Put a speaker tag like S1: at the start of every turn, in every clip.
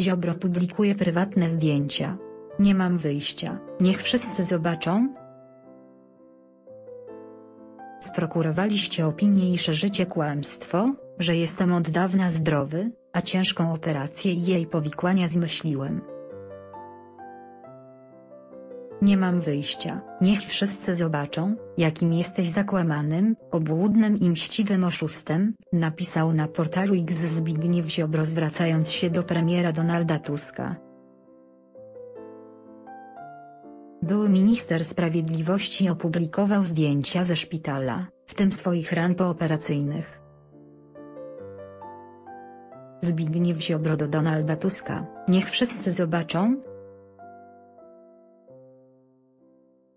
S1: Ziobro publikuje prywatne zdjęcia. Nie mam wyjścia, niech wszyscy zobaczą. Sprokurowaliście opinię i szerzycie kłamstwo, że jestem od dawna zdrowy, a ciężką operację i jej powikłania zmyśliłem. Nie mam wyjścia, niech wszyscy zobaczą, jakim jesteś zakłamanym, obłudnym i mściwym oszustem, napisał na portalu X Zbigniew Ziobro zwracając się do premiera Donalda Tuska. Były minister sprawiedliwości opublikował zdjęcia ze szpitala, w tym swoich ran pooperacyjnych. Zbigniew Ziobro do Donalda Tuska, niech wszyscy zobaczą,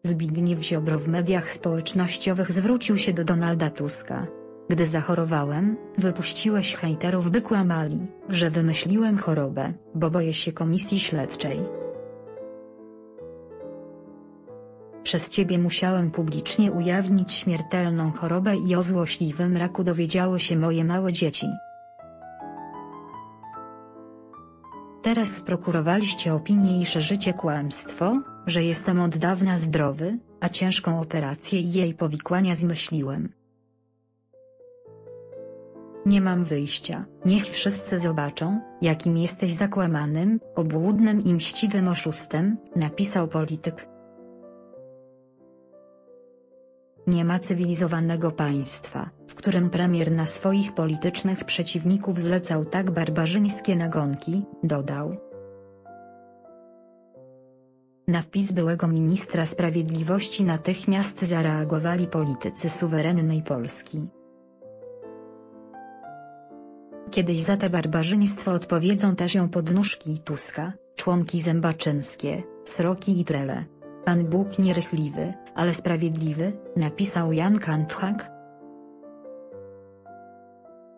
S1: Zbigniew Ziobro w mediach społecznościowych zwrócił się do Donalda Tuska. Gdy zachorowałem, wypuściłeś hejterów by kłamali, że wymyśliłem chorobę, bo boję się komisji śledczej. Przez ciebie musiałem publicznie ujawnić śmiertelną chorobę i o złośliwym raku dowiedziały się moje małe dzieci. Teraz sprokurowaliście opinię i szerzycie kłamstwo, że jestem od dawna zdrowy, a ciężką operację i jej powikłania zmyśliłem. Nie mam wyjścia, niech wszyscy zobaczą, jakim jesteś zakłamanym, obłudnym i mściwym oszustem, napisał polityk. Nie ma cywilizowanego państwa, w którym premier na swoich politycznych przeciwników zlecał tak barbarzyńskie nagonki, dodał. Na wpis byłego ministra sprawiedliwości natychmiast zareagowali politycy suwerennej Polski. Kiedyś za te barbarzyństwo odpowiedzą też ją podnóżki Tuska, członki zębaczyńskie, sroki i trele. Pan Bóg nierychliwy, ale sprawiedliwy, napisał Jan Kanthak.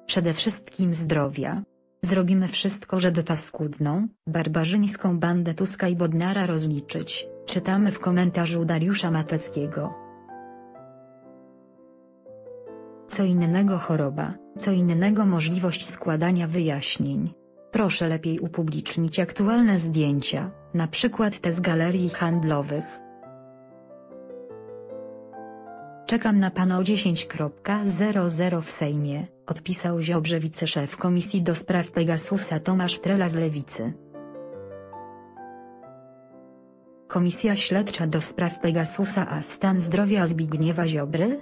S1: Przede wszystkim zdrowia. Zrobimy wszystko żeby paskudną, barbarzyńską bandę Tuska i Bodnara rozliczyć, czytamy w komentarzu Dariusza Mateckiego. Co innego choroba, co innego możliwość składania wyjaśnień. Proszę lepiej upublicznić aktualne zdjęcia, na przykład te z galerii handlowych. Czekam na pana o 10.00 w Sejmie, odpisał Ziobrze wiceszef Komisji do spraw Pegasusa Tomasz Trela z Lewicy. Komisja Śledcza do spraw Pegasusa a stan zdrowia Zbigniewa Ziobry?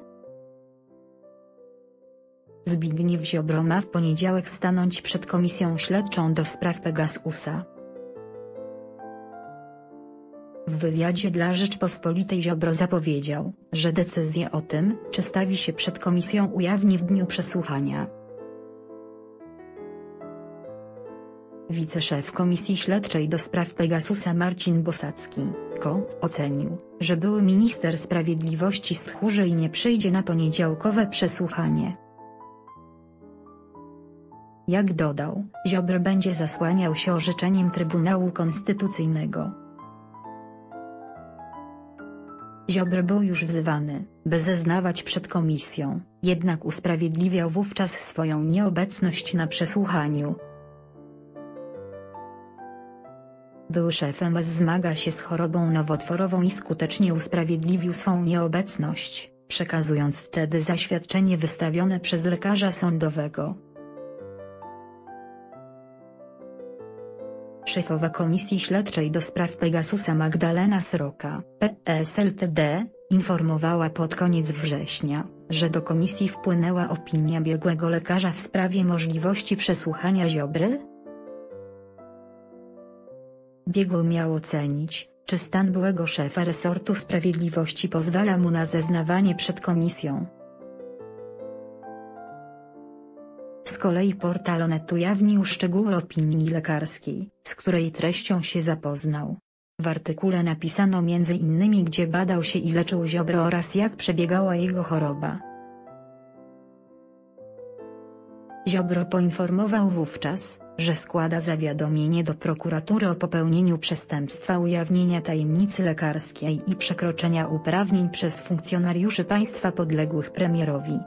S1: Zbigniew Ziobro ma w poniedziałek stanąć przed Komisją Śledczą do spraw Pegasusa. Wywiadzie dla Rzeczpospolitej Ziobro zapowiedział, że decyzję o tym, czy stawi się przed komisją ujawni w dniu przesłuchania. Wiceszef Komisji Śledczej do spraw Pegasusa Marcin Bosacki, KO, ocenił, że były minister sprawiedliwości stchórzy i nie przyjdzie na poniedziałkowe przesłuchanie. Jak dodał, Ziobro będzie zasłaniał się orzeczeniem Trybunału Konstytucyjnego. Ziobro był już wzywany, by zeznawać przed komisją, jednak usprawiedliwiał wówczas swoją nieobecność na przesłuchaniu. Były szef MS zmaga się z chorobą nowotworową i skutecznie usprawiedliwił swą nieobecność, przekazując wtedy zaświadczenie wystawione przez lekarza sądowego. Szefowa Komisji Śledczej do spraw Pegasusa Magdalena Sroka, PSLTD, informowała pod koniec września, że do komisji wpłynęła opinia biegłego lekarza w sprawie możliwości przesłuchania Ziobry. Biegły miał ocenić, czy stan byłego szefa resortu sprawiedliwości pozwala mu na zeznawanie przed komisją. Z kolei portal Onet ujawnił szczegóły opinii lekarskiej, z której treścią się zapoznał. W artykule napisano m.in. gdzie badał się i leczył Ziobro oraz jak przebiegała jego choroba. Ziobro poinformował wówczas, że składa zawiadomienie do prokuratury o popełnieniu przestępstwa ujawnienia tajemnicy lekarskiej i przekroczenia uprawnień przez funkcjonariuszy państwa podległych premierowi.